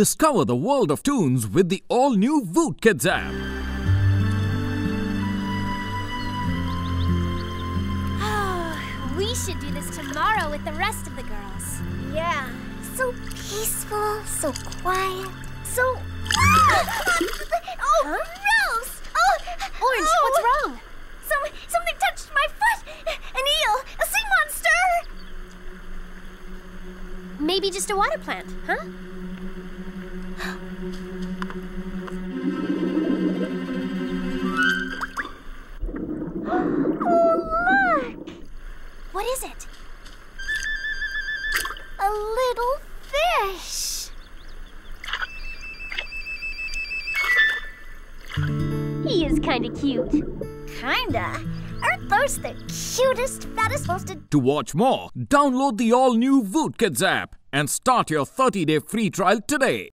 Discover the world of tunes with the all new Voot Kids app. Oh, we should do this tomorrow with the rest of the girls. Yeah. So peaceful, so quiet, so. oh, gross! Oh, Orange, oh. what's wrong? Some, something touched my foot! An eel! A sea monster! Maybe just a water plant, huh? What is it? A little fish! He is kind of cute. Kinda. Aren't those the cutest, fattest, most To watch more, download the all new Voot Kids app and start your 30 day free trial today.